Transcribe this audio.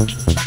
Thank